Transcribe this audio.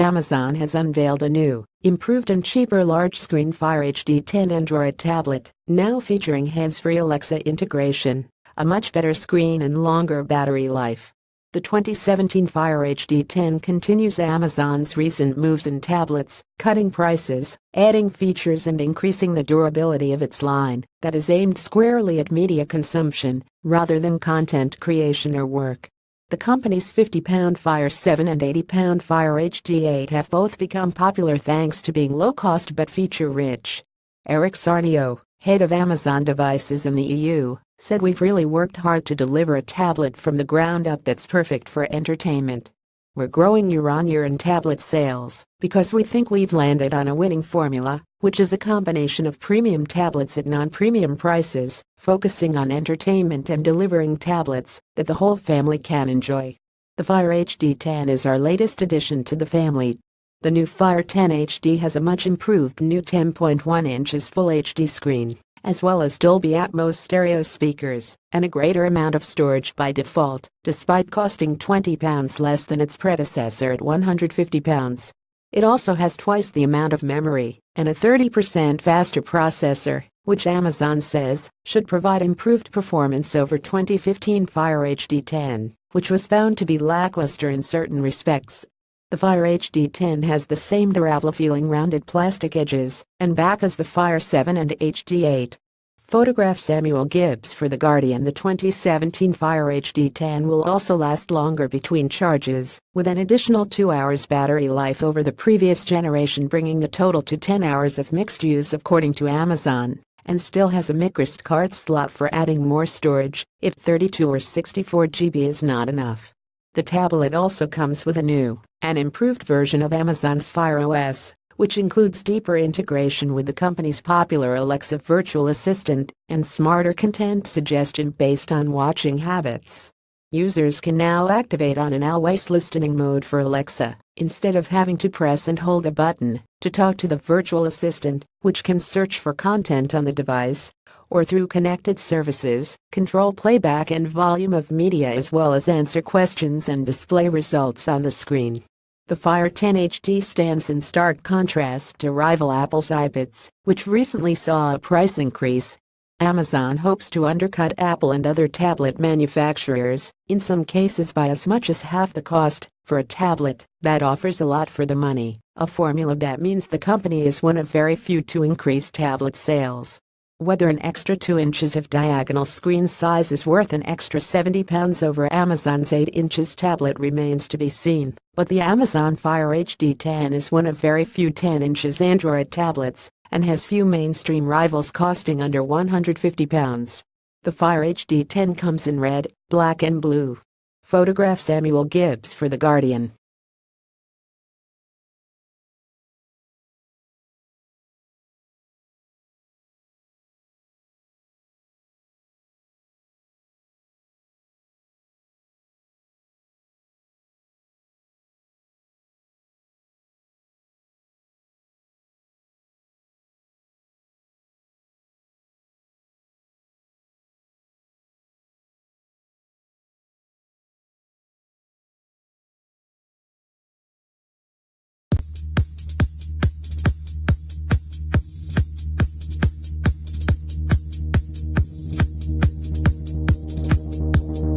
Amazon has unveiled a new, improved and cheaper large-screen Fire HD 10 Android tablet, now featuring hands-free Alexa integration, a much better screen and longer battery life. The 2017 Fire HD 10 continues Amazon's recent moves in tablets, cutting prices, adding features and increasing the durability of its line that is aimed squarely at media consumption rather than content creation or work. The company's 50-pound Fire 7 and 80-pound Fire HD 8 have both become popular thanks to being low-cost but feature-rich. Eric Saarnio, head of Amazon devices in the EU, said we've really worked hard to deliver a tablet from the ground up that's perfect for entertainment. We're growing year on year in tablet sales because we think we've landed on a winning formula, which is a combination of premium tablets at non-premium prices, focusing on entertainment and delivering tablets that the whole family can enjoy. The Fire HD 10 is our latest addition to the family. The new Fire 10 HD has a much improved new 10.1 inches Full HD screen as well as Dolby Atmos stereo speakers, and a greater amount of storage by default, despite costing £20 less than its predecessor at £150. It also has twice the amount of memory and a 30% faster processor, which Amazon says should provide improved performance over 2015 Fire HD 10, which was found to be lackluster in certain respects the Fire HD 10 has the same durable feeling rounded plastic edges and back as the Fire 7 and HD 8. Photograph Samuel Gibbs for The Guardian The 2017 Fire HD 10 will also last longer between charges, with an additional 2 hours battery life over the previous generation bringing the total to 10 hours of mixed use according to Amazon, and still has a microSD card slot for adding more storage if 32 or 64 GB is not enough. The tablet also comes with a new and improved version of Amazon's Fire OS, which includes deeper integration with the company's popular Alexa virtual assistant and smarter content suggestion based on watching habits. Users can now activate on an always listening mode for Alexa, instead of having to press and hold a button to talk to the virtual assistant, which can search for content on the device or through connected services, control playback and volume of media as well as answer questions and display results on the screen. The Fire 10 HD stands in stark contrast to rival Apple's iPads, which recently saw a price increase. Amazon hopes to undercut Apple and other tablet manufacturers, in some cases by as much as half the cost, for a tablet that offers a lot for the money, a formula that means the company is one of very few to increase tablet sales. Whether an extra 2 inches of diagonal screen size is worth an extra 70 pounds over Amazon's 8 inches tablet remains to be seen, but the Amazon Fire HD 10 is one of very few 10 inches Android tablets and has few mainstream rivals costing under 150 pounds. The Fire HD 10 comes in red, black and blue. Photograph Samuel Gibbs for The Guardian.